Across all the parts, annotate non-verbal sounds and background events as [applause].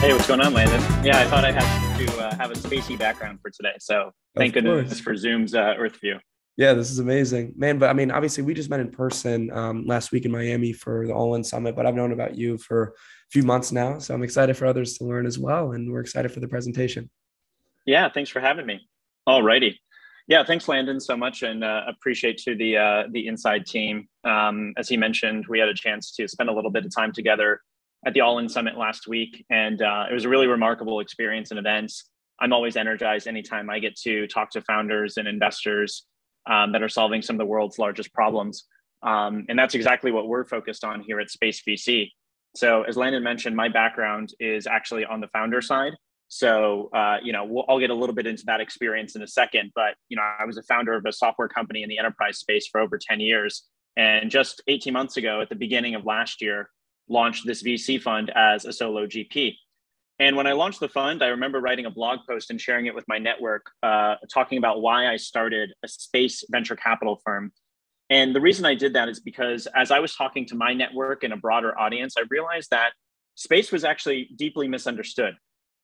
Hey, what's going on, Landon? Yeah, I thought I had to uh, have a spacey background for today. So thank goodness for Zoom's uh, Earth View. Yeah, this is amazing, man. But I mean, obviously, we just met in person um, last week in Miami for the All In Summit. But I've known about you for a few months now, so I'm excited for others to learn as well, and we're excited for the presentation. Yeah, thanks for having me. All righty. Yeah, thanks, Landon, so much, and uh, appreciate to the uh, the inside team. Um, as he mentioned, we had a chance to spend a little bit of time together at the All In Summit last week, and uh, it was a really remarkable experience and events. I'm always energized anytime I get to talk to founders and investors um, that are solving some of the world's largest problems, um, and that's exactly what we're focused on here at Space VC. So, as Landon mentioned, my background is actually on the founder side. So, uh, you know, we'll, I'll get a little bit into that experience in a second. But, you know, I was a founder of a software company in the enterprise space for over 10 years. And just 18 months ago, at the beginning of last year, launched this VC fund as a solo GP. And when I launched the fund, I remember writing a blog post and sharing it with my network, uh, talking about why I started a space venture capital firm. And the reason I did that is because as I was talking to my network and a broader audience, I realized that space was actually deeply misunderstood.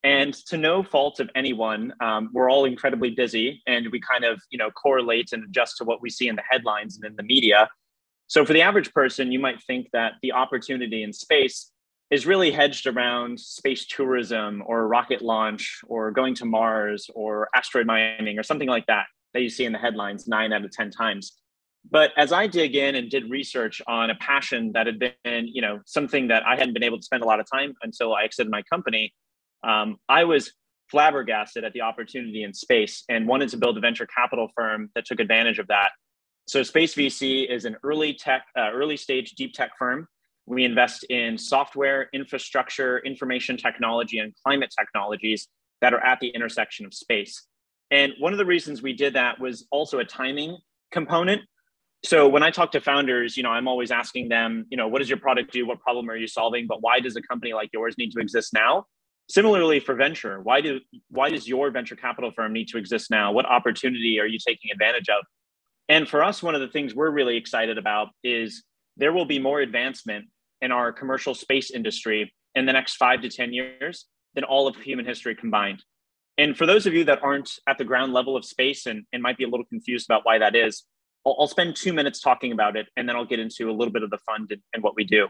And to no fault of anyone, um, we're all incredibly busy and we kind of, you know, correlate and adjust to what we see in the headlines and in the media. So for the average person, you might think that the opportunity in space is really hedged around space tourism or rocket launch or going to Mars or asteroid mining or something like that that you see in the headlines nine out of 10 times. But as I dig in and did research on a passion that had been, you know, something that I hadn't been able to spend a lot of time until I exited my company, um, I was flabbergasted at the opportunity in space and wanted to build a venture capital firm that took advantage of that. So Space VC is an early tech, uh, early stage deep tech firm. We invest in software, infrastructure, information technology, and climate technologies that are at the intersection of space. And one of the reasons we did that was also a timing component. So when I talk to founders, you know, I'm always asking them, you know, what does your product do? What problem are you solving? But why does a company like yours need to exist now? Similarly for venture, why do why does your venture capital firm need to exist now? What opportunity are you taking advantage of? And for us, one of the things we're really excited about is there will be more advancement in our commercial space industry in the next five to 10 years than all of human history combined. And for those of you that aren't at the ground level of space and, and might be a little confused about why that is, I'll, I'll spend two minutes talking about it and then I'll get into a little bit of the fund and, and what we do.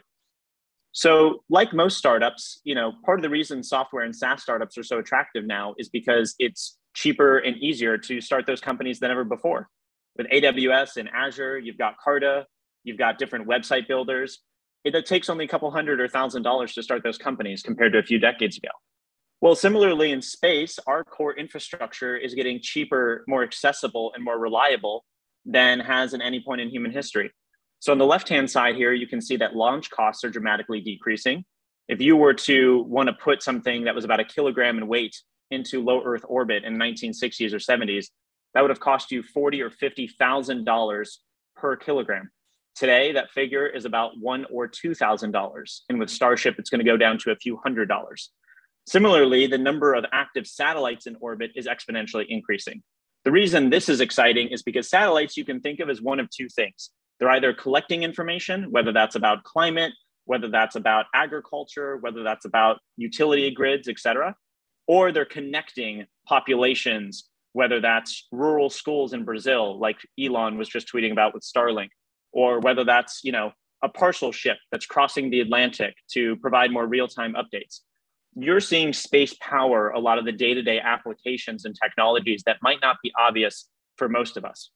So, like most startups, you know, part of the reason software and SaaS startups are so attractive now is because it's cheaper and easier to start those companies than ever before. With AWS and Azure, you've got Carta, you've got different website builders. It, it takes only a couple hundred or thousand dollars to start those companies compared to a few decades ago. Well, similarly in space, our core infrastructure is getting cheaper, more accessible, and more reliable than has in any point in human history. So on the left-hand side here, you can see that launch costs are dramatically decreasing. If you were to want to put something that was about a kilogram in weight into low Earth orbit in the 1960s or 70s, that would have cost you forty or fifty thousand dollars per kilogram. Today, that figure is about one or two thousand dollars, and with Starship, it's going to go down to a few hundred dollars. Similarly, the number of active satellites in orbit is exponentially increasing. The reason this is exciting is because satellites you can think of as one of two things. They're either collecting information, whether that's about climate, whether that's about agriculture, whether that's about utility grids, et cetera, or they're connecting populations, whether that's rural schools in Brazil, like Elon was just tweeting about with Starlink, or whether that's, you know, a parcel ship that's crossing the Atlantic to provide more real-time updates. You're seeing space power a lot of the day-to-day applications and technologies that might not be obvious for most of us.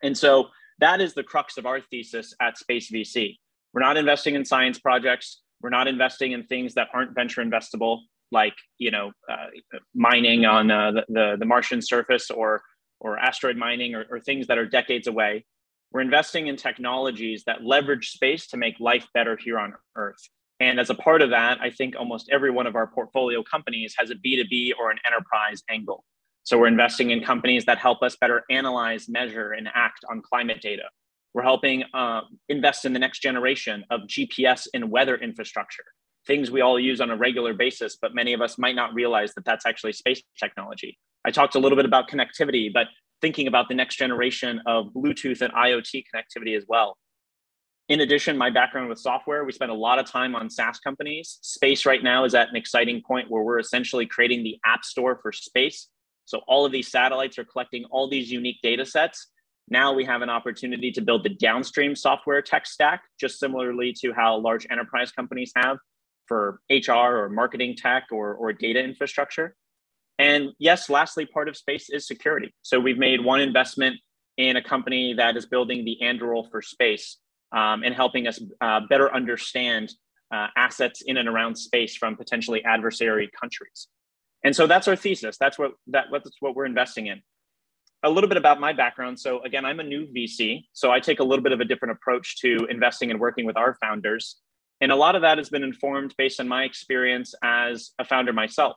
And so that is the crux of our thesis at space vc we're not investing in science projects. We're not investing in things that aren't venture investable like you know uh, mining on uh, the, the, martian surface or or asteroid mining or, or things that are decades away we're investing in technologies that leverage space to make life better here on earth and as a part of that, I think almost every one of our portfolio companies has a B2B or an enterprise angle. So we're investing in companies that help us better analyze, measure, and act on climate data. We're helping uh, invest in the next generation of GPS and weather infrastructure, things we all use on a regular basis, but many of us might not realize that that's actually space technology. I talked a little bit about connectivity, but thinking about the next generation of Bluetooth and IoT connectivity as well. In addition, my background with software, we spend a lot of time on SaaS companies. Space right now is at an exciting point where we're essentially creating the app store for space. So all of these satellites are collecting all these unique data sets. Now we have an opportunity to build the downstream software tech stack, just similarly to how large enterprise companies have for HR or marketing tech or, or data infrastructure. And yes, lastly, part of space is security. So we've made one investment in a company that is building the Anduril for space um, and helping us uh, better understand uh, assets in and around space from potentially adversary countries. And so that's our thesis. That's what that, that's what we're investing in. A little bit about my background. So again, I'm a new VC, so I take a little bit of a different approach to investing and working with our founders. And a lot of that has been informed based on my experience as a founder myself.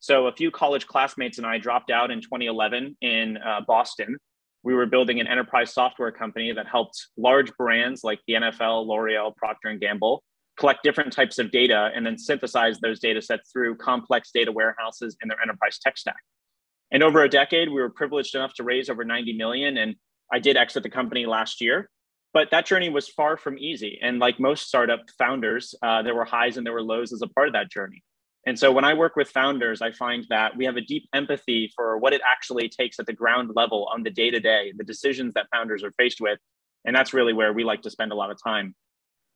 So a few college classmates and I dropped out in 2011 in uh, Boston. We were building an enterprise software company that helped large brands like the NFL, L'Oreal, Procter and Gamble collect different types of data and then synthesize those data sets through complex data warehouses in their enterprise tech stack. And over a decade, we were privileged enough to raise over 90 million. And I did exit the company last year. But that journey was far from easy. And like most startup founders, uh, there were highs and there were lows as a part of that journey. And so when I work with founders, I find that we have a deep empathy for what it actually takes at the ground level on the day to day, the decisions that founders are faced with. And that's really where we like to spend a lot of time.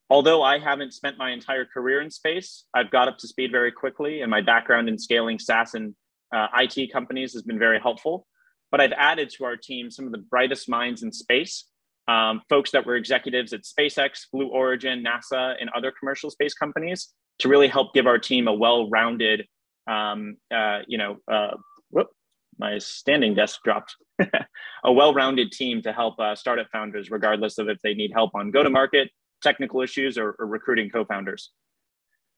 Although I haven't spent my entire career in space, I've got up to speed very quickly, and my background in scaling SaaS and uh, IT companies has been very helpful. But I've added to our team some of the brightest minds in space, um, folks that were executives at SpaceX, Blue Origin, NASA, and other commercial space companies to really help give our team a well-rounded, um, uh, you know, uh, whoop, my standing desk dropped. [laughs] a well-rounded team to help uh, startup founders, regardless of if they need help on go-to-market, technical issues, or, or recruiting co-founders.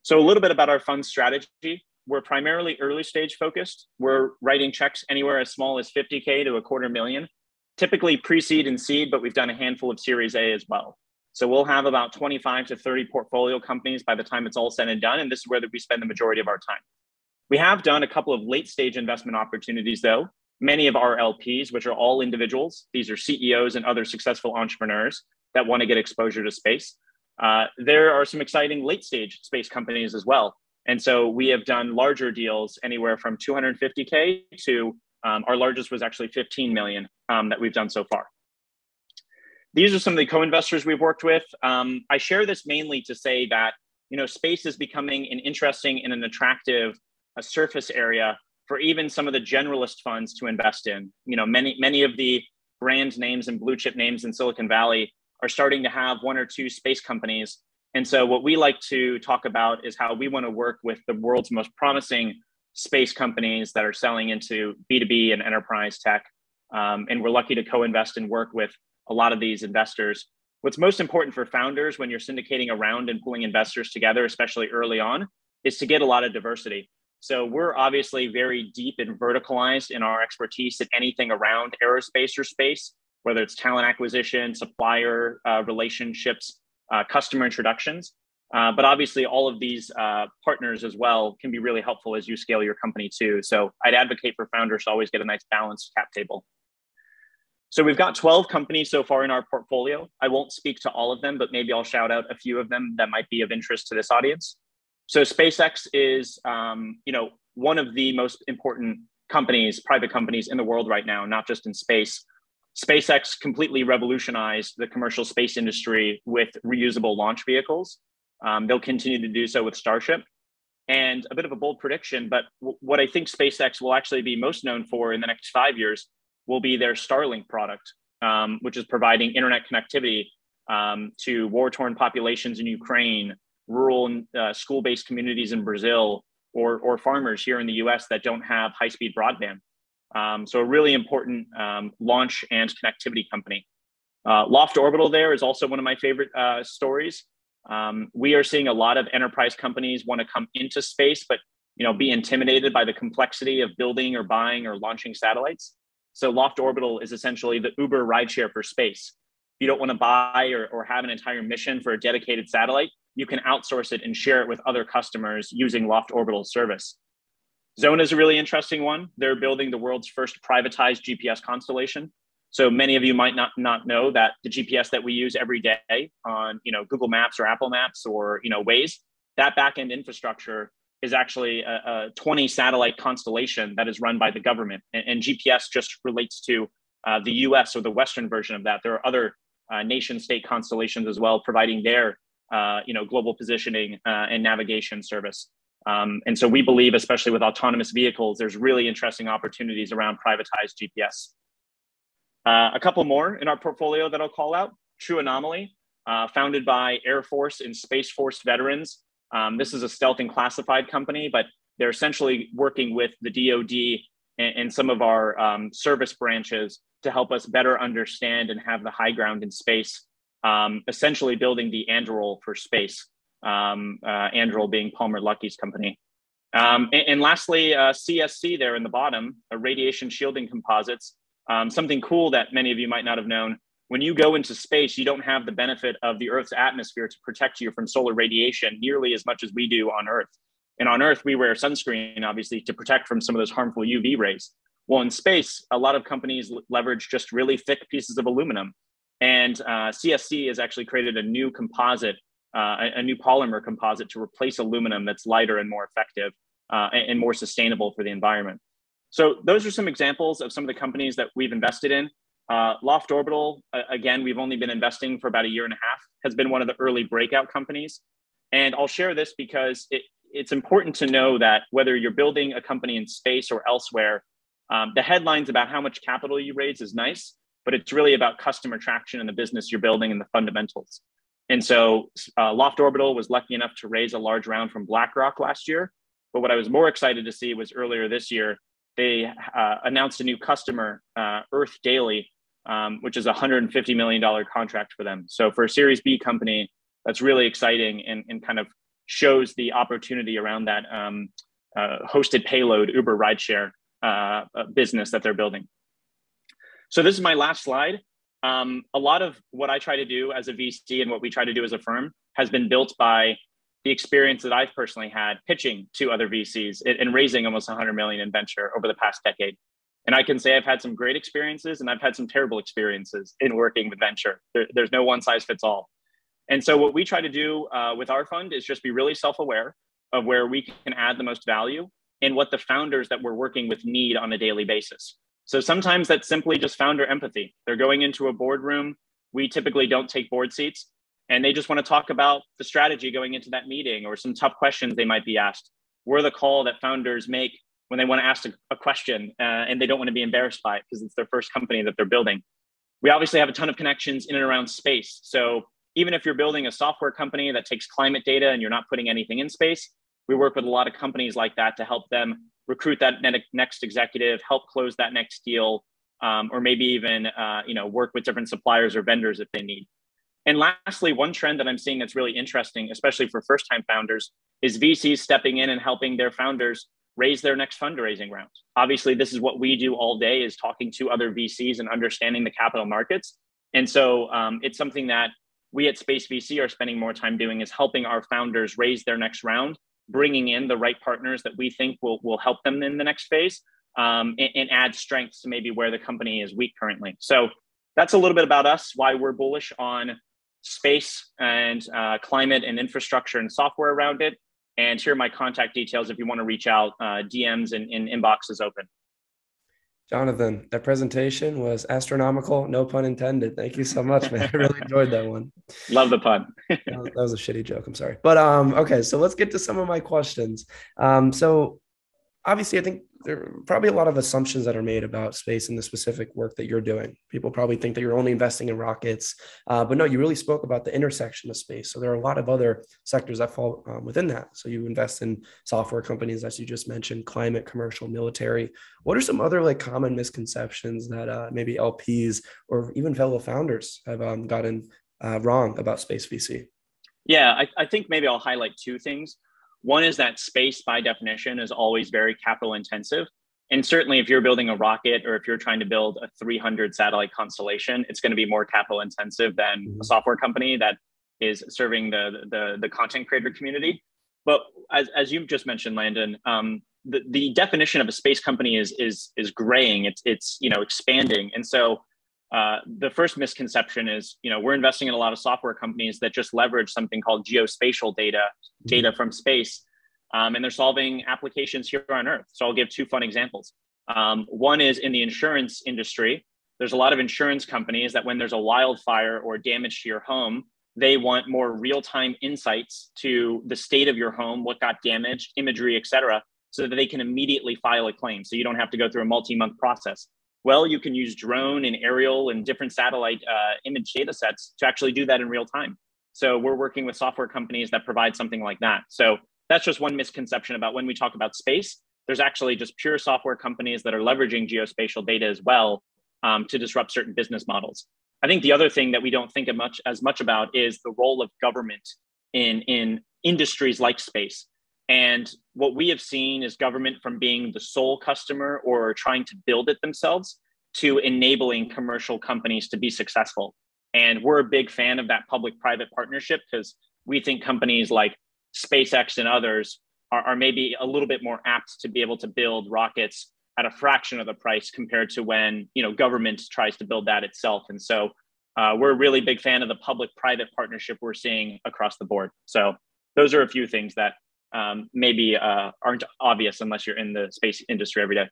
So a little bit about our fund strategy. We're primarily early stage focused. We're writing checks anywhere as small as 50K to a quarter million, typically pre-seed and seed, but we've done a handful of Series A as well. So we'll have about 25 to 30 portfolio companies by the time it's all said and done. And this is where we spend the majority of our time. We have done a couple of late stage investment opportunities, though. Many of our LPs, which are all individuals, these are CEOs and other successful entrepreneurs that want to get exposure to space. Uh, there are some exciting late stage space companies as well. And so we have done larger deals anywhere from 250K to um, our largest was actually 15 million um, that we've done so far. These are some of the co-investors we've worked with. Um, I share this mainly to say that you know space is becoming an interesting and an attractive a surface area for even some of the generalist funds to invest in. You know, many many of the brand names and blue chip names in Silicon Valley are starting to have one or two space companies. And so what we like to talk about is how we want to work with the world's most promising space companies that are selling into B2B and enterprise tech. Um, and we're lucky to co-invest and work with a lot of these investors. What's most important for founders when you're syndicating around and pulling investors together, especially early on, is to get a lot of diversity. So we're obviously very deep and verticalized in our expertise at anything around aerospace or space, whether it's talent acquisition, supplier uh, relationships, uh, customer introductions. Uh, but obviously, all of these uh, partners as well can be really helpful as you scale your company too. So I'd advocate for founders to always get a nice balanced cap table. So we've got 12 companies so far in our portfolio. I won't speak to all of them, but maybe I'll shout out a few of them that might be of interest to this audience. So SpaceX is, um, you know, one of the most important companies, private companies in the world right now, not just in space. SpaceX completely revolutionized the commercial space industry with reusable launch vehicles. Um, they'll continue to do so with Starship. And a bit of a bold prediction, but w- what I think SpaceX will actually be most known for in the next five years will be their Starlink product, um, which is providing internet connectivity um, to war torn populations in Ukraine, rural uh, school based communities in Brazil, or, or farmers here in the US that don't have high speed broadband. Um, so, a really important um, launch and connectivity company. Uh, Loft Orbital there is also one of my favorite uh, stories. Um, we are seeing a lot of enterprise companies want to come into space, but you know, be intimidated by the complexity of building or buying or launching satellites. So Loft Orbital is essentially the Uber rideshare for space. If you don't want to buy or, or have an entire mission for a dedicated satellite, you can outsource it and share it with other customers using Loft Orbital service. Xona is a really interesting one. They're building the world's first privatized GPS constellation. So many of you might not not know that the GPS that we use every day on you know Google Maps or Apple Maps or you know Waze, that backend infrastructure is actually a, a 20 satellite constellation that is run by the government, and, and GPS just relates to uh, the U.S. or the Western version of that. There are other uh, nation-state constellations as well, providing their uh, you know global positioning uh, and navigation service. Um, and so we believe, especially with autonomous vehicles, there's really interesting opportunities around privatized GPS. Uh, a couple more in our portfolio that I'll call out. True Anomaly, uh, founded by Air Force and Space Force veterans. Um, this is a stealth and classified company, but they're essentially working with the DoD and, and some of our um, service branches to help us better understand and have the high ground in space, um, essentially building the Anduril for space, um, uh, Anduril being Palmer Luckey's company. Um, and, and, lastly, uh, CSC there in the bottom, radiation shielding composites. Um, something cool that many of you might not have known. When you go into space, you don't have the benefit of the Earth's atmosphere to protect you from solar radiation nearly as much as we do on Earth. And on Earth, we wear sunscreen, obviously, to protect from some of those harmful UV rays. Well, in space, a lot of companies leverage just really thick pieces of aluminum. And uh, CSC has actually created a new composite, uh, a, a, new polymer composite to replace aluminum that's lighter and more effective uh, and, and more sustainable for the environment. So those are some examples of some of the companies that we've invested in. Uh, Loft Orbital, again, we've only been investing for about a year and a half, has been one of the early breakout companies. And I'll share this because it, it's important to know that whether you're building a company in space or elsewhere, um, the headlines about how much capital you raise is nice, but it's really about customer traction and the business you're building and the fundamentals. And so uh, Loft Orbital was lucky enough to raise a large round from BlackRock last year. But what I was more excited to see was earlier this year, they uh, announced a new customer, uh, Earth Daily, um, which is a $150 million contract for them. So for a Series B company, that's really exciting and, and kind of shows the opportunity around that um, uh, hosted payload Uber rideshare uh, business that they're building. So this is my last slide. Um, a lot of what I try to do as a VC and what we try to do as a firm has been built by the experience that I've personally had pitching to other VCs and raising almost 100 million in venture over the past decade. And I can say I've had some great experiences and I've had some terrible experiences in working with venture. There, there's no one size fits all. And so what we try to do uh, with our fund is just be really self-aware of where we can add the most value and what the founders that we're working with need on a daily basis. So sometimes that's simply just founder empathy. They're going into a boardroom. We typically don't take board seats and they just want to talk about the strategy going into that meeting or some tough questions they might be asked. We're the call that founders make when they want to ask a, a question uh, and they don't want to be embarrassed by it because it's their first company that they're building. We obviously have a ton of connections in and around space. So even if you're building a software company that takes climate data and you're not putting anything in space, we work with a lot of companies like that to help them recruit that next executive, help close that next deal, um, or maybe even uh, you know work with different suppliers or vendors if they need. And lastly, one trend that I'm seeing that's really interesting, especially for first time founders, is VCs stepping in and helping their founders raise their next fundraising round. Obviously, this is what we do all day is talking to other VCs and understanding the capital markets. And so um, it's something that we at Space VC are spending more time doing is helping our founders raise their next round, bringing in the right partners that we think will, will help them in the next phase um, and, and add strengths to maybe where the company is weak currently. So that's a little bit about us, why we're bullish on space and uh, climate and infrastructure and software around it. And here are my contact details if you want to reach out. Uh, DMs and, and inboxes open. Jonathan, that presentation was astronomical, no pun intended. Thank you so much, man. I really enjoyed that one. Love the pun. [laughs] that was a shitty joke. I'm sorry. But um, okay, so let's get to some of my questions. Um, so obviously, I think there are probably a lot of assumptions that are made about space and the specific work that you're doing. People probably think that you're only investing in rockets, uh, but no, you really spoke about the intersection of space. So there are a lot of other sectors that fall um, within that. So you invest in software companies, as you just mentioned, climate, commercial, military. What are some other like common misconceptions that uh, maybe LPs or even fellow founders have um, gotten uh, wrong about space VC? Yeah, I, I think maybe I'll highlight two things. One is that space, by definition, is always very capital intensive. And certainly, if you're building a rocket or if you're trying to build a 300 satellite constellation, it's going to be more capital intensive than mm-hmm. a software company that is serving the, the, the content creator community. But as, as you've just mentioned, Landon, um, the, the definition of a space company is is is graying. It's it's you know expanding, and so uh, the first misconception is, you know, we're investing in a lot of software companies that just leverage something called geospatial data, mm-hmm. data from space, um, and they're solving applications here on Earth. So I'll give two fun examples. Um, one is in the insurance industry. There's a lot of insurance companies that when there's a wildfire or damage to your home, they want more real-time insights to the state of your home, what got damaged, imagery, et cetera, so that they can immediately file a claim. So you don't have to go through a multi-month process. Well, you can use drone and aerial and different satellite uh, image data sets to actually do that in real time. So we're working with software companies that provide something like that. So that's just one misconception about when we talk about space. There's actually just pure software companies that are leveraging geospatial data as well um, to disrupt certain business models. I think the other thing that we don't think much as much about is the role of government in in industries like space. And what we have seen is government from being the sole customer or trying to build it themselves to enabling commercial companies to be successful. And we're a big fan of that public private partnership because we think companies like SpaceX and others are, are, maybe a little bit more apt to be able to build rockets at a fraction of the price compared to when you know government tries to build that itself. And so uh, we're a really big fan of the public private partnership we're seeing across the board. So those are a few things that um, maybe uh, aren't obvious unless you're in the space industry every day.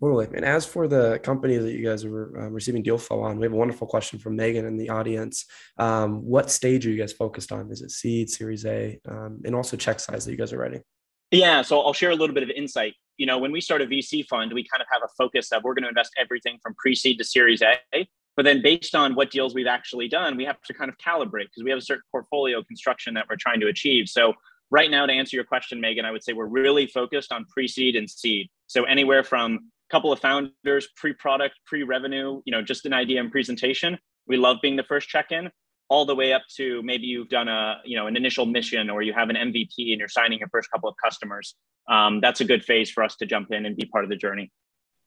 Totally. And as for the company that you guys are um, receiving deal flow on, we have a wonderful question from Megan in the audience. Um, what stage are you guys focused on? Is it seed, Series A, um, and also check size that you guys are writing? Yeah, so I'll share a little bit of insight. You know, when we start a VC fund, we kind of have a focus of we're going to invest everything from pre-seed to Series A. But then, based on what deals we've actually done, we have to kind of calibrate because we have a certain portfolio construction that we're trying to achieve. So right now, to answer your question, Megan, I would say we're really focused on pre-seed and seed. So anywhere from a couple of founders, pre-product, pre-revenue, you know, just an idea and presentation. We love being the first check-in, all the way up to maybe you've done a, you know, an initial mission or you have an MVP and you're signing your first couple of customers. Um, that's a good phase for us to jump in and be part of the journey.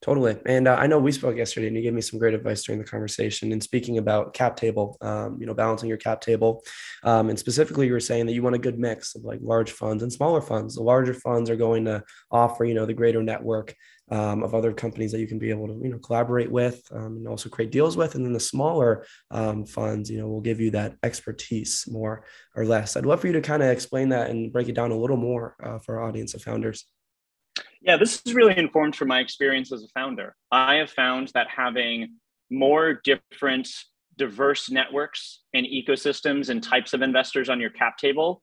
Totally. And uh, I know we spoke yesterday and you gave me some great advice during the conversation. And speaking about cap table, um, you know, balancing your cap table. Um, and specifically, you were saying that you want a good mix of like large funds and smaller funds. The larger funds are going to offer, you know, the greater network um, of other companies that you can be able to, you know, collaborate with um, and also create deals with. And then the smaller um, funds, you know, will give you that expertise more or less. I'd love for you to kind of explain that and break it down a little more uh, for our audience of founders. Yeah, this is really informed from my experience as a founder. I have found that having more different, diverse networks and ecosystems and types of investors on your cap table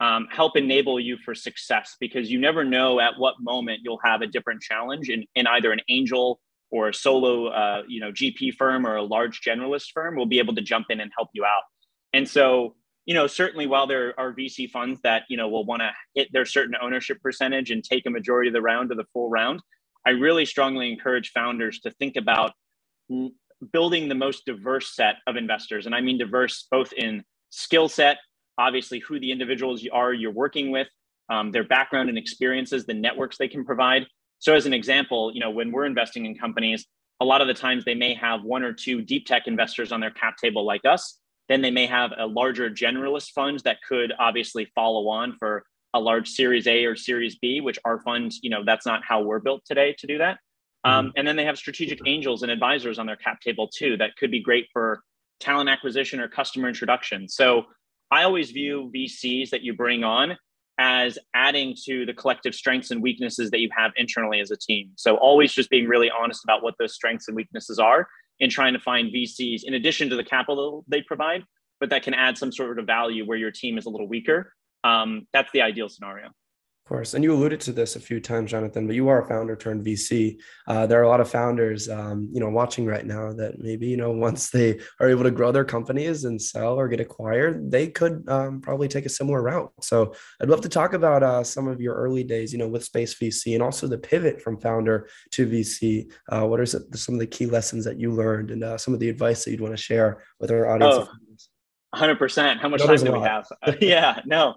um, help enable you for success because you never know at what moment you'll have a different challenge in, in either an angel or a solo uh, you know gp firm or a large generalist firm will be able to jump in and help you out and so you know, certainly while there are VC funds that, you know, will want to hit their certain ownership percentage and take a majority of the round or the full round, I really strongly encourage founders to think about building the most diverse set of investors. And I mean diverse both in skill set, obviously who the individuals are you're working with, um, their background and experiences, the networks they can provide. So as an example, you know, when we're investing in companies, a lot of the times they may have one or two deep tech investors on their cap table like us then they may have a larger generalist fund that could obviously follow on for a large Series A or Series B, which our fund, you know, that's not how we're built today to do that. Um, mm-hmm. and then they have strategic angels and advisors on their cap table too that could be great for talent acquisition or customer introduction. So I always view VCs that you bring on as adding to the collective strengths and weaknesses that you have internally as a team. So always just being really honest about what those strengths and weaknesses are in trying to find VCs in addition to the capital they provide, but that can add some sort of value where your team is a little weaker. Um, that's the ideal scenario. Of course. And you alluded to this a few times, Jonathan, but you are a founder turned VC. Uh, there are a lot of founders, um, you know, watching right now that maybe, you know, [laughs] once they are able to grow their companies and sell or get acquired, they could um, probably take a similar route. So I'd love to talk about uh, some of your early days, you know, with Space VC and also the pivot from founder to VC. Uh, what are some of the key lessons that you learned and uh, some of the advice that you'd want to share with our audience? Oh. 100%. How much time do we have? [laughs] yeah, no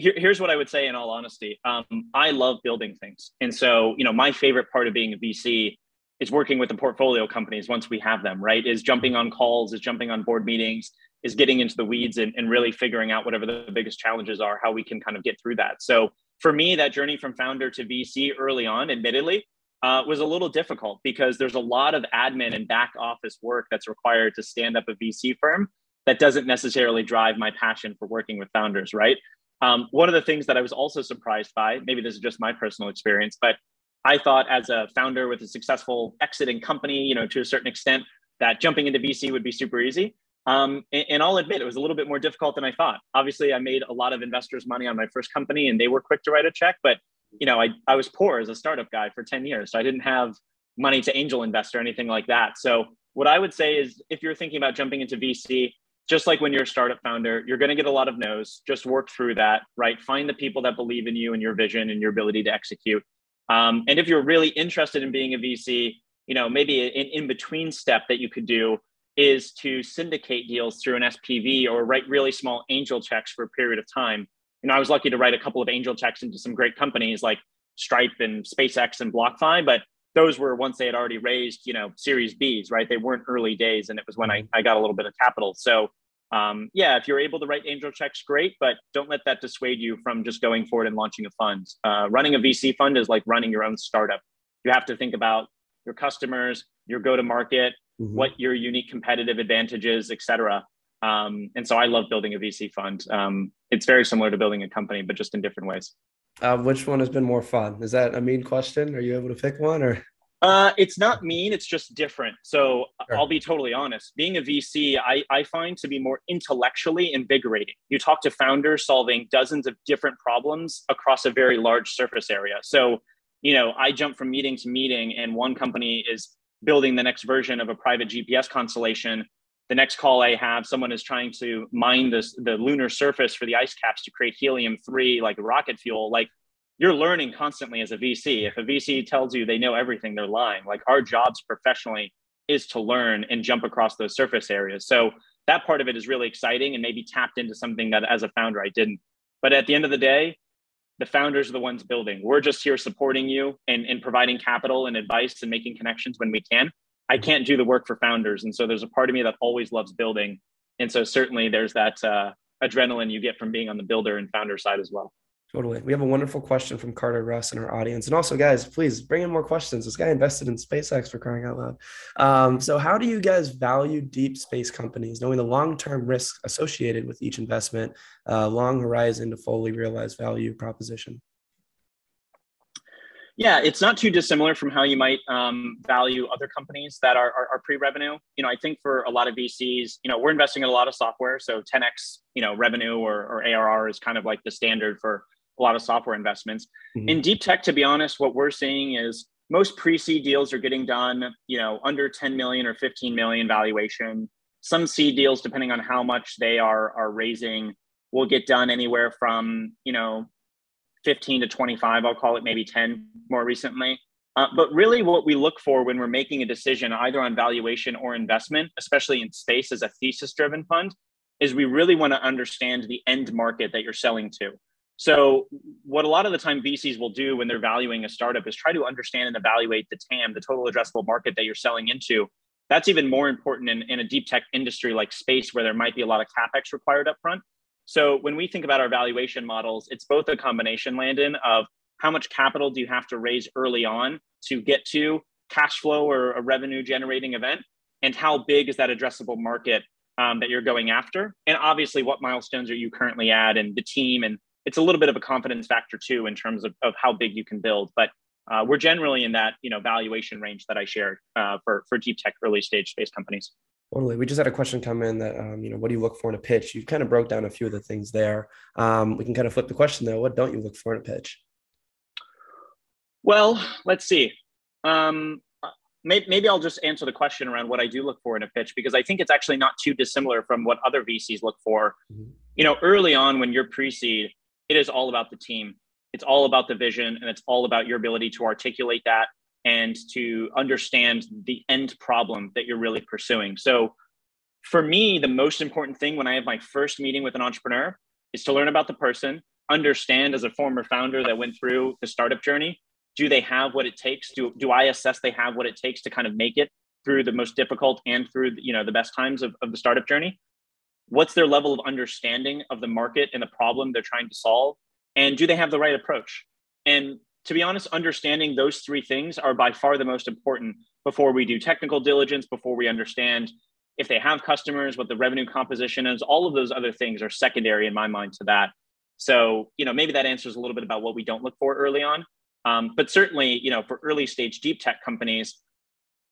here, here's what I would say in all honesty. Um, I love building things. And so, you know, my favorite part of being a VC is working with the portfolio companies once we have them, right? Is jumping on calls, is jumping on board meetings, is getting into the weeds and, and really figuring out whatever the biggest challenges are, how we can kind of get through that. So for me, that journey from founder to VC early on, admittedly, uh, was a little difficult because there's a lot of admin and back office work that's required to stand up a VC firm that doesn't necessarily drive my passion for working with founders, right? Um, one of the things that I was also surprised by, maybe this is just my personal experience, but I thought as a founder with a successful exiting company, you know, to a certain extent, that jumping into VC would be super easy. Um, and, and, I'll admit it was a little bit more difficult than I thought. Obviously, I made a lot of investors' money on my first company, and they were quick to write a check. But you know, I I was poor as a startup guy for ten years, so I didn't have money to angel invest or anything like that. So what I would say is, if you're thinking about jumping into VC, just like when you're a startup founder, you're going to get a lot of no's. Just work through that, right? Find the people that believe in you and your vision and your ability to execute. Um, and if you're really interested in being a VC, you know, maybe an in between step that you could do is to syndicate deals through an SPV or write really small angel checks for a period of time. You know, I was lucky to write a couple of angel checks into some great companies like Stripe and SpaceX and BlockFi, but those were once they had already raised, you know, Series Bs, right? They weren't early days, and it was when I, I got a little bit of capital. So um, yeah, if you're able to write angel checks, great, but don't let that dissuade you from just going forward and launching a fund. Uh, running a VC fund is like running your own startup. You have to think about your customers, your go to market, mm-hmm. what your unique competitive advantages, et cetera. Um, and so I love building a VC fund. Um, it's very similar to building a company, but just in different ways. Uh, which one has been more fun? Is that a mean question? Are you able to pick one or? Uh, it's not mean, it's just different. So sure. I'll be totally honest. Being a VC, I, I find to be more intellectually invigorating. You talk to founders solving dozens of different problems across a very large surface area. So, you know, I jump from meeting to meeting, and one company is building the next version of a private GPS constellation. The next call I have, someone is trying to mine this the lunar surface for the ice caps to create helium three, like rocket fuel. Like you're learning constantly as a VC. If a VC tells you they know everything, they're lying. Like our jobs professionally is to learn and jump across those surface areas. So that part of it is really exciting and maybe tapped into something that as a founder I didn't. But at the end of the day, the founders are the ones building. We're just here supporting you and, and providing capital and advice and making connections when we can. I can't do the work for founders. And so there's a part of me that always loves building. And so certainly there's that uh, adrenaline you get from being on the builder and founder side as well. Totally. We have a wonderful question from Carter Russ in our audience. And also, guys, please bring in more questions. This guy invested in SpaceX for crying out loud. Um, so, how do you guys value deep space companies, knowing the long term risks associated with each investment, uh, long horizon to fully realize value proposition? Yeah, it's not too dissimilar from how you might um, value other companies that are, are, are, pre-revenue. You know, I think for a lot of VCs, you know, we're investing in a lot of software. So 10x, you know, revenue or, or ARR is kind of like the standard for a lot of software investments. Mm-hmm. In deep tech, to be honest, what we're seeing is most pre-seed deals are getting done, you know, under 10 million or 15 million valuation. Some seed deals, depending on how much they are are raising, will get done anywhere from, you know, 15 to 25. I'll call it maybe 10 more recently. Uh, but really, what we look for when we're making a decision, either on valuation or investment, especially in space as a thesis driven fund, is we really want to understand the end market that you're selling to. So, what a lot of the time VCs will do when they're valuing a startup is try to understand and evaluate the TAM, the total addressable market that you're selling into. That's even more important in, in a deep tech industry like space, where there might be a lot of capex required up front. So, when we think about our valuation models, it's both a combination, Landon, of how much capital do you have to raise early on to get to cash flow or a revenue generating event, and how big is that addressable market um, that you're going after, and obviously what milestones are you currently at, and the team and it's a little bit of a confidence factor too in terms of, of how big you can build. But uh, we're generally in that you know valuation range that I shared uh, for for deep tech early stage space companies. Totally. We just had a question come in that um, you know what do you look for in a pitch? You kind of broke down a few of the things there. Um, we can kind of flip the question though. What don't you look for in a pitch? Well, let's see. Um, maybe, maybe I'll just answer the question around what I do look for in a pitch because I think it's actually not too dissimilar from what other VCs look for. Mm-hmm. You know, early on when you're pre-seed, it is all about the team. It's all about the vision and it's all about your ability to articulate that and to understand the end problem that you're really pursuing. So, for me, the most important thing when I have my first meeting with an entrepreneur is to learn about the person, understand as a former founder that went through the startup journey, do they have what it takes? Do, do I assess they have what it takes to kind of make it through the most difficult and through you know the best times of, of the startup journey? What's their level of understanding of the market and the problem they're trying to solve and do they have the right approach and to be honest, understanding those three things are by far the most important before we do technical diligence, before we understand if they have customers, what the revenue composition is. All of those other things are secondary in my mind to that. So, you know, maybe that answers a little bit about what we don't look for early on. Um, but certainly, you know, for early stage deep tech companies,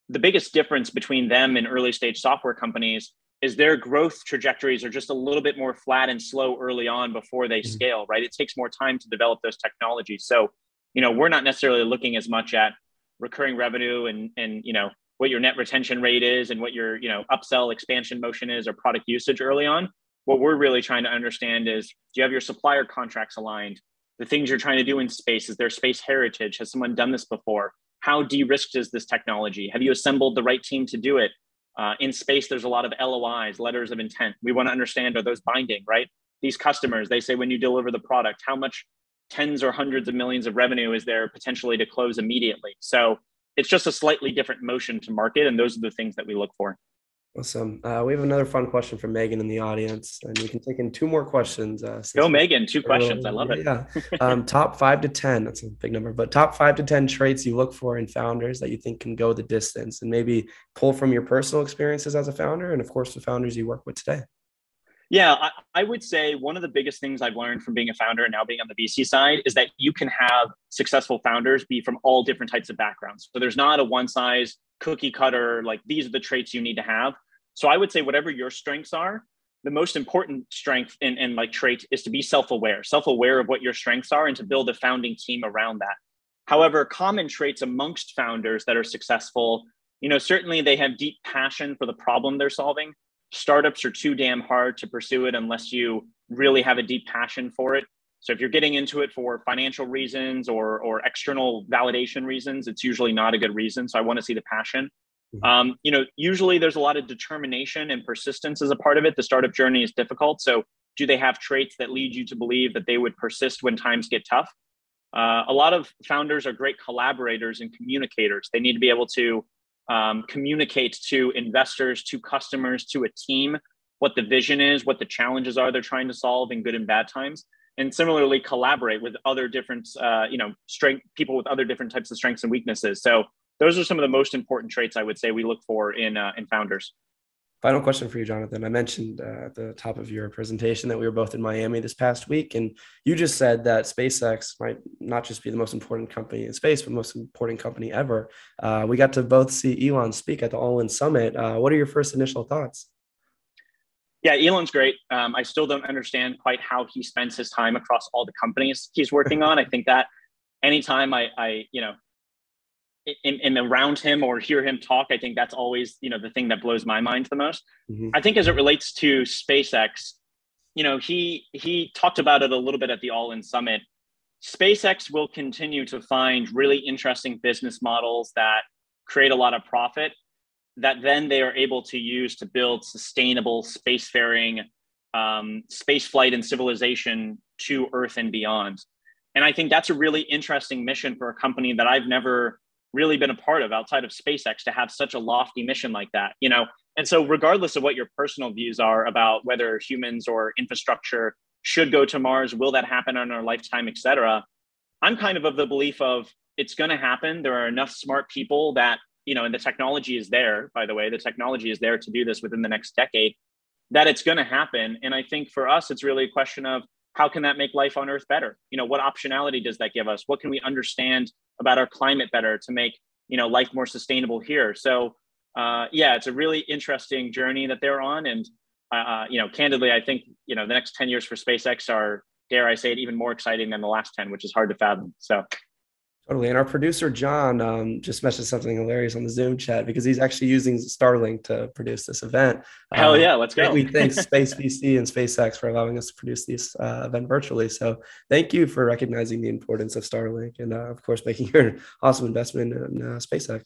the biggest difference between them and early stage software companies is their growth trajectories are just a little bit more flat and slow early on before they mm-hmm. scale, right? It takes more time to develop those technologies. So, you know, we're not necessarily looking as much at recurring revenue and and you know what your net retention rate is and what your you know upsell expansion motion is or product usage early on. What we're really trying to understand is do you have your supplier contracts aligned? The things you're trying to do in space, is there space heritage? Has someone done this before? How de-risked is this technology? Have you assembled the right team to do it? Uh, in space, there's a lot of LOIs, letters of intent. We want to understand are those binding, right? These customers, they say when you deliver the product, how much tens or hundreds of millions of revenue is there potentially to close immediately? So it's just a slightly different motion to market. And those are the things that we look for. Awesome. Uh, we have another fun question from Megan in the audience, and we can take in two more questions. Uh, Go, Megan. Two questions. I love it. Yeah. um, [laughs] top five to 10. That's a big number, but top five to 10 traits you look for in founders that you think can go the distance and maybe pull from your personal experiences as a founder and, of course, the founders you work with today. Yeah, I, I, would say one of the biggest things I've learned from being a founder and now being on the VC side is that you can have successful founders be from all different types of backgrounds. So there's not a one size cookie cutter, like these are the traits you need to have. So I would say whatever your strengths are, the most important strength and, and like trait is to be self-aware, self-aware of what your strengths are and to build a founding team around that. However, common traits amongst founders that are successful, you know, certainly they have deep passion for the problem they're solving. Startups are too damn hard to pursue it unless you really have a deep passion for it. So if you're getting into it for financial reasons or or external validation reasons, it's usually not a good reason. So I want to see the passion. Mm-hmm. Um, you know, usually there's a lot of determination and persistence as a part of it. The startup journey is difficult. So, do they have traits that lead you to believe that they would persist when times get tough? Uh, a lot of founders are great collaborators and communicators. They need to be able to um, communicate to investors, to customers, to a team what the vision is, what the challenges are they're trying to solve in good and bad times, and similarly collaborate with other different, uh, you know, strength people with other different types of strengths and weaknesses. So those are some of the most important traits I would say we look for in uh, in founders. Final question for you, Jonathan. I mentioned uh, at the top of your presentation that we were both in Miami this past week, and you just said that SpaceX might not just be the most important company in space, but most important company ever. Uh, we got to both see Elon speak at the All In Summit. Uh, what are your first initial thoughts? Yeah, Elon's great. Um, I still don't understand quite how he spends his time across all the companies he's working on. I think that anytime I, I you know, in, in around him or hear him talk, I think that's always you know the thing that blows my mind the most. Mm-hmm. I think as it relates to SpaceX, you know he he talked about it a little bit at the All In Summit. SpaceX will continue to find really interesting business models that create a lot of profit that then they are able to use to build sustainable spacefaring, um, and civilization to Earth and beyond. And I think that's a really interesting mission for a company that I've never really been a part of outside of SpaceX to have such a lofty mission like that, you know? And so, regardless of what your personal views are about whether humans or infrastructure should go to Mars, will that happen in our lifetime, et cetera, I'm kind of of the belief of it's going to happen. There are enough smart people that, you know, and the technology is there, by the way, the technology is there to do this within the next decade, that it's going to happen. And I think for us, it's really a question of how can that make life on Earth better? You know, what optionality does that give us? What can we understand about our climate better to make you know life more sustainable here so uh, yeah it's a really interesting journey that they're on and uh, uh, you know candidly i think you know the next 10 years for spacex are dare i say it even more exciting than the last 10 which is hard to fathom so Totally. And our producer, John, um, just mentioned something hilarious on the Zoom chat because he's actually using Starlink to produce this event. Hell um, yeah, let's go. we thank [laughs] Space VC and SpaceX for allowing us to produce this uh, event virtually. So thank you for recognizing the importance of Starlink and, uh, of course, making [laughs] your awesome investment in uh, SpaceX.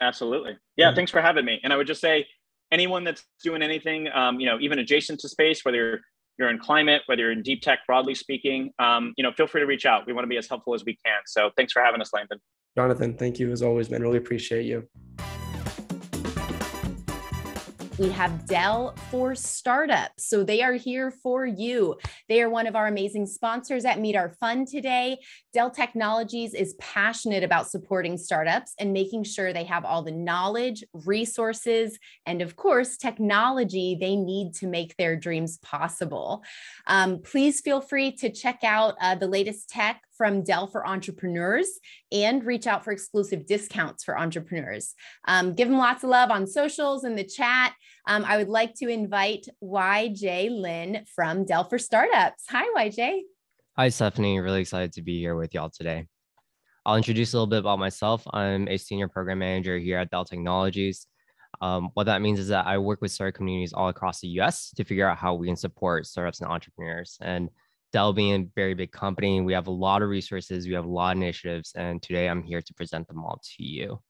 Absolutely. Yeah, thanks for having me. And I would just say, anyone that's doing anything, um, you know, even adjacent to space, whether you're you're in climate, whether you're in deep tech, broadly speaking, um, you know, feel free to reach out. We want to be as helpful as we can. So thanks for having us, Landon. Jonathan, thank you as always, man. Really appreciate you. We have Dell for Startups. So they are here for you. They are one of our amazing sponsors at Meet Our Fund today. Dell Technologies is passionate about supporting startups and making sure they have all the knowledge, resources, and of course, technology they need to make their dreams possible. Um, please feel free to check out uh, the latest tech from Dell for entrepreneurs and reach out for exclusive discounts for entrepreneurs. Um, give them lots of love on socials and the chat. Um, I would like to invite YJ Lin from Dell for Startups. Hi, YJ. Hi, Stephanie. Really excited to be here with y'all today. I'll introduce a little bit about myself. I'm a senior program manager here at Dell Technologies. Um, what that means is that I work with startup communities all across the US to figure out how we can support startups and entrepreneurs. And Dell being a very big company, we have a lot of resources, we have a lot of initiatives, and today I'm here to present them all to you.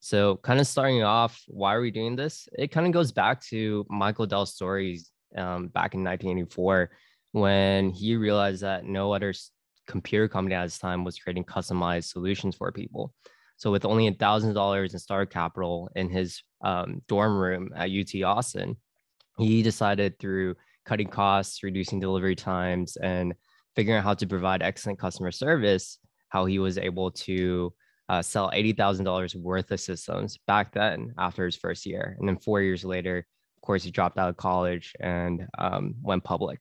So, kind of starting off, why are we doing this? It kind of goes back to Michael Dell's stories um, back in 1984 when he realized that no other computer company at his time was creating customized solutions for people. So, with only a thousand dollars in startup capital in his um, dorm room at UT Austin, he decided through cutting costs, reducing delivery times, and figuring out how to provide excellent customer service, how he was able to uh, sell $80,000 worth of systems back then after his first year. And then four years later, of course, he dropped out of college and um, went public.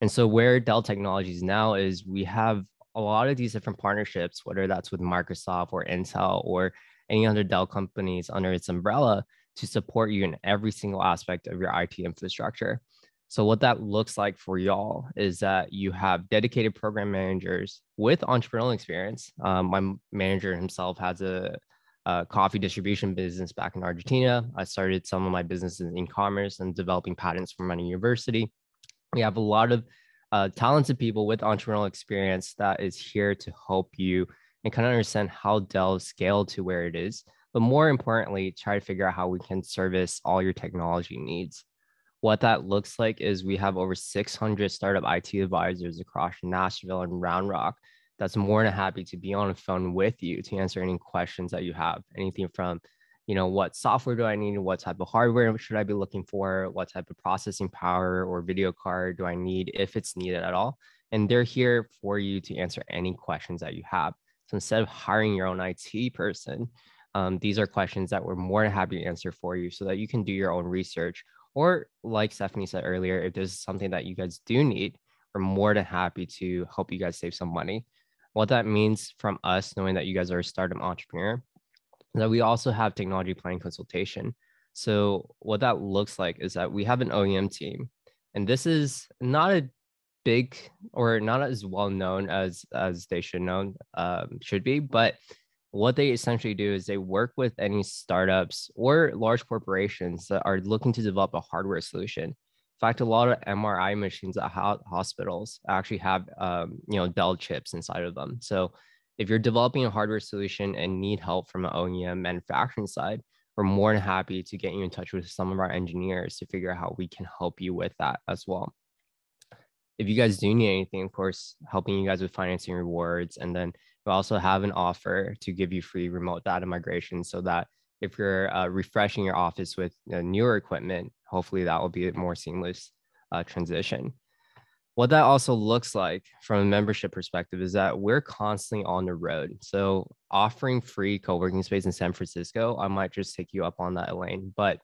And so, where Dell Technologies now is, we have a lot of these different partnerships, whether that's with Microsoft or Intel or any other Dell companies under its umbrella to support you in every single aspect of your IT infrastructure. So what that looks like for y'all is that you have dedicated program managers with entrepreneurial experience. Um, my manager himself has a, a, coffee distribution business back in Argentina. I started some of my businesses in commerce and developing patents for my university. We have a lot of uh, talented people with entrepreneurial experience that is here to help you and kind of understand how Dell scaled to where it is. But more importantly, try to figure out how we can service all your technology needs. What that looks like is we have over 600 startup IT advisors across Nashville and Round Rock that's more than happy to be on the phone with you to answer any questions that you have. Anything from, you know, what software do I need? What type of hardware should I be looking for? What type of processing power or video card do I need if it's needed at all? And they're here for you to answer any questions that you have. So instead of hiring your own IT person, um, these are questions that we're more than happy to answer for you so that you can do your own research or like Stephanie said earlier, if there's something that you guys do need, we're more than happy to help you guys save some money. What that means from us, knowing that you guys are a startup entrepreneur, that we also have technology planning consultation. So what that looks like is that we have an OEM team, and this is not a big or not as well known as as they should know um, should be, but what they essentially do is they work with any startups or large corporations that are looking to develop a hardware solution. In fact, a lot of MRI machines at hospitals actually have um, you know Dell chips inside of them. So if you're developing a hardware solution and need help from an OEM manufacturing side, we're more than happy to get you in touch with some of our engineers to figure out how we can help you with that as well. If you guys do need anything, of course, helping you guys with financing rewards and then we also have an offer to give you free remote data migration so that if you're uh, refreshing your office with uh, newer equipment, hopefully that will be a more seamless uh, transition. What that also looks like from a membership perspective is that we're constantly on the road. So offering free co-working space in San Francisco, I might just take you up on that lane. But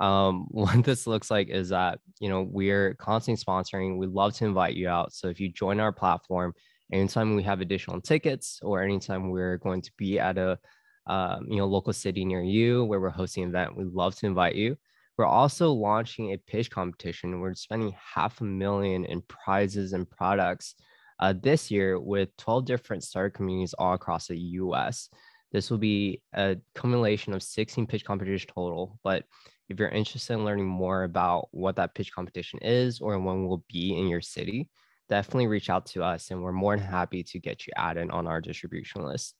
um, [laughs] what this looks like is that you know we're constantly sponsoring. We love to invite you out. So if you join our platform, anytime we have additional tickets or anytime we're going to be at a um, you know local city near you where we're hosting an event, we'd love to invite you. We're also launching a pitch competition. We're spending half a million in prizes and products uh, this year with 12 different startup communities all across the US. This will be a accumulation of 16 pitch competition total. But if you're interested in learning more about what that pitch competition is or when we'll be in your city, definitely reach out to us and we're more than happy to get you added on our distribution list.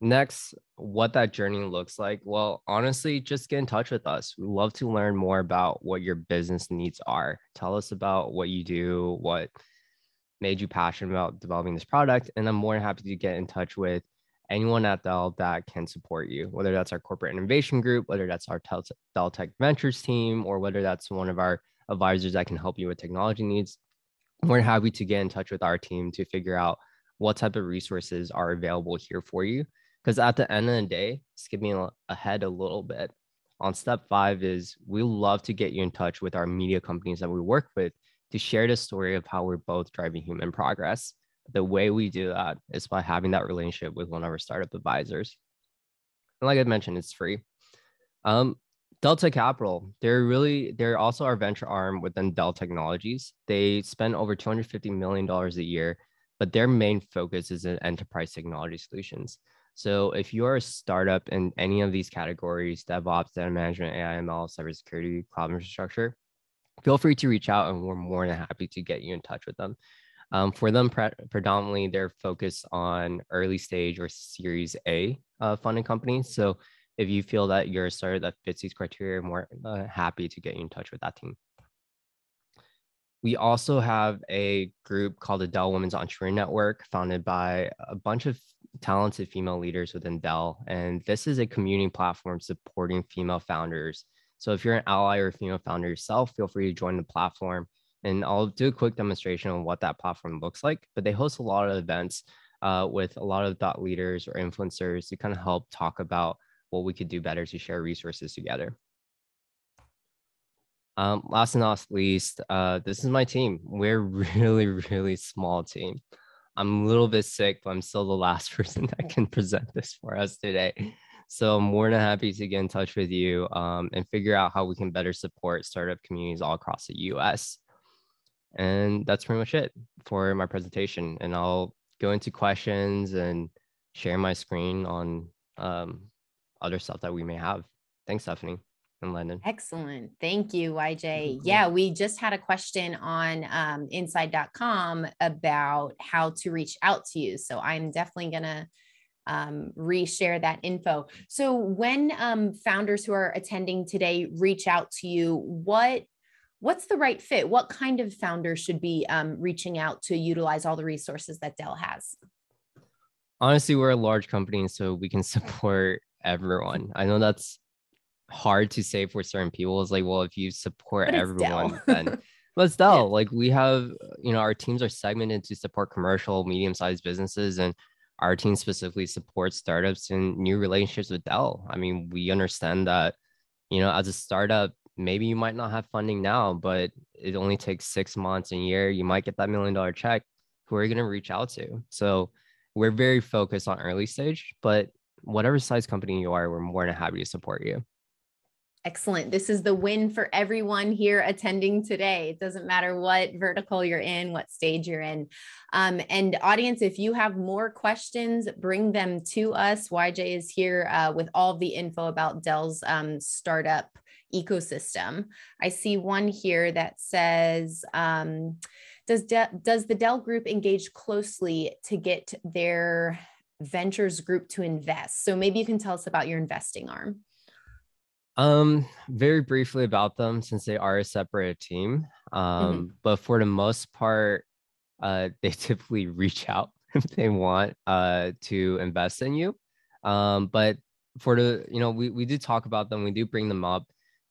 Next, what that journey looks like. Well, honestly, just get in touch with us. We love to learn more about what your business needs are. Tell us about what you do, what made you passionate about developing this product. And I'm more than happy to get in touch with anyone at Dell that can support you, whether that's our corporate innovation group, whether that's our Dell Tech Ventures team, or whether that's one of our advisors that can help you with technology needs. We're happy to get in touch with our team to figure out what type of resources are available here for you. Because at the end of the day, skipping ahead a little bit, on step five is we love to get you in touch with our media companies that we work with to share the story of how we're both driving human progress. The way we do that is by having that relationship with one of our startup advisors. And like I mentioned, it's free. Um, Dell Tech Capital, they're really, they're also our venture arm within Dell Technologies. They spend over $250 million a year, but their main focus is in enterprise technology solutions. So if you're a startup in any of these categories, DevOps, data management, AI, ML, cybersecurity, cloud infrastructure, feel free to reach out and we're more than happy to get you in touch with them. Um, for them, pre- predominantly, they're focused on early stage or Series A uh, funding companies. So if you feel that you're a startup that fits these criteria, more uh, happy to get you in touch with that team. We also have a group called the Dell Women's Entrepreneur Network, founded by a bunch of talented female leaders within Dell. And this is a community platform supporting female founders. So if you're an ally or female founder yourself, feel free to join the platform. And I'll do a quick demonstration on what that platform looks like. But they host a lot of events uh, with a lot of thought leaders or influencers to kind of help talk about what we could do better to share resources together. Um, last and not least, uh, this is my team. We're [laughs] really, really small team. I'm a little bit sick, but I'm still the last [laughs] person that can present this for us today. So I'm more than happy to get in touch with you um, and figure out how we can better support startup communities all across the US. And that's pretty much it for my presentation. And I'll go into questions and share my screen on um, other stuff that we may have. Thanks, Stephanie and Landon. Excellent. Thank you, YJ. Yeah, we just had a question on um, inside.com about how to reach out to you. So I'm definitely going to um, reshare that info. So when um, founders who are attending today reach out to you, what what's the right fit? What kind of founders should be um, reaching out to utilize all the resources that Dell has? Honestly, we're a large company, so we can [laughs] support everyone. I know that's hard to say for certain people. It's like, well, if you support everyone, then [laughs] let's Dell. Yeah. Like we have, you know, our teams are segmented to support commercial, medium-sized businesses, and our team specifically supports startups and new relationships with Dell. I mean, we understand that, you know, as a startup, maybe you might not have funding now, but it only takes six months and year. You might get that million dollar check. Who are you going to reach out to? So we're very focused on early stage, but whatever size company you are, we're more than happy to support you. Excellent. This is the win for everyone here attending today. It doesn't matter what vertical you're in, what stage you're in. Um, and audience, if you have more questions, bring them to us. YJ is here uh, with all the info about Dell's um, startup ecosystem. I see one here that says, um, does, De- does the Dell group engage closely to get their ventures group to invest? So maybe you can tell us about your investing arm. Um, very briefly about them since they are a separate team. Um, mm-hmm. but for the most part, uh, [laughs] they typically reach out [laughs] if they want uh to invest in you. Um, but for the you know, we, we do talk about them, we do bring them up.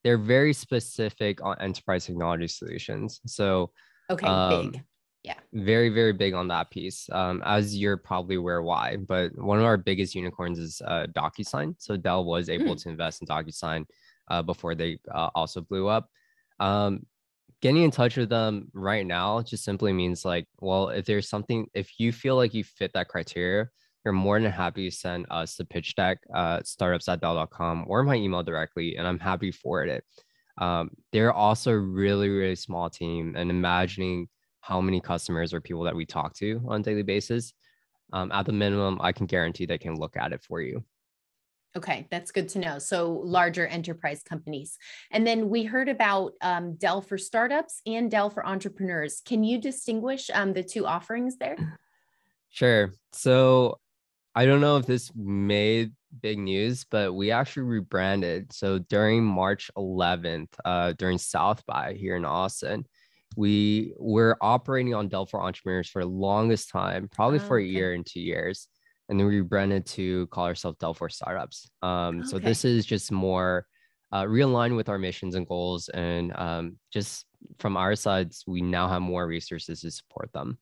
They're very specific on enterprise technology solutions. So okay, um, big yeah. Very very big on that piece um, as you're probably aware why but one of our biggest unicorns is uh, docusign. So dell was able mm. to invest in docusign uh, before they uh, also blew up. Um, getting in touch with them right now just simply means like well if there's something if you feel like you fit that criteria you're more than happy to send us the pitch deck uh, startups at dell.com or my email directly and i'm happy to forward it. Um, they're also a really really small team and imagining how many customers or people that we talk to on a daily basis, um, at the minimum, I can guarantee they can look at it for you. Okay, that's good to know. So larger enterprise companies. And then we heard about um, Dell for startups and Dell for entrepreneurs. Can you distinguish um, the two offerings there? [clears throat] Sure. So I don't know if this made big news, but we actually rebranded. So during March 11th, uh, during South by here in Austin, we were operating on Dell for entrepreneurs for the longest time, probably oh, for a year and two years. and then we rebranded to call ourselves Dell for Startups. Um, okay. So this is just more uh, realigned with our missions and goals, and um, just from our sides, we now have more resources to support them.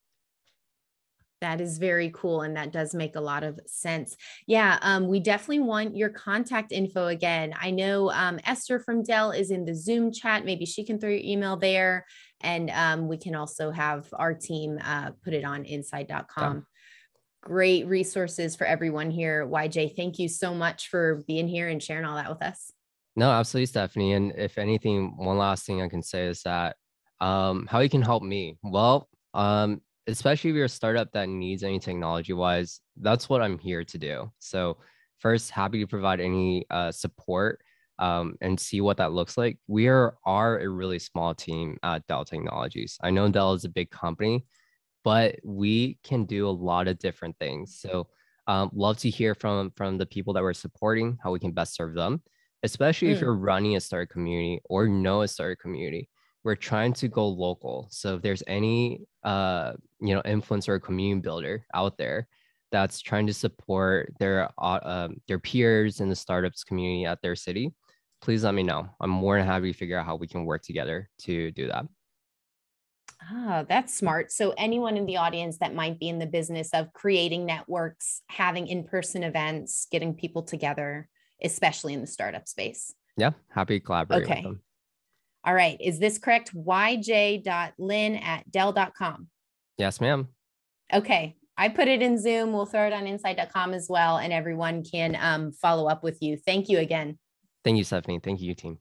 That is very cool. And that does make a lot of sense. Yeah, um, we definitely want your contact info again. I know um, Esther from Dell is in the Zoom chat. Maybe she can throw your email there. And um, we can also have our team uh, put it on inside.com. Great resources for everyone here. YJ, thank you so much for being here and sharing all that with us. No, absolutely, Stephanie. And if anything, one last thing I can say is that um, how you can help me. Well, um, especially if you're a startup that needs any technology wise, that's what I'm here to do. So, first, happy to provide any uh, support um, and see what that looks like. We are, are a really small team at Dell Technologies. I know Dell is a big company, but we can do a lot of different things. So, um, love to hear from from the people that we're supporting how we can best serve them, especially mm. if you're running a startup community or know a startup community we're trying to go local. So if there's any uh, you know influencer or community builder out there that's trying to support their uh, um, their peers in the startups community at their city, please let me know. I'm more than happy to figure out how we can work together to do that. Ah, that's smart. So anyone in the audience that might be in the business of creating networks, having in-person events, getting people together, especially in the startup space. Yeah, happy to collaborate okay. All right. Is this correct? yj.lin at dell.com. Yes, ma'am. Okay. I put it in Zoom. We'll throw it on inside.com as well, and everyone can um, follow up with you. Thank you again. Thank you, Stephanie. Thank you, team.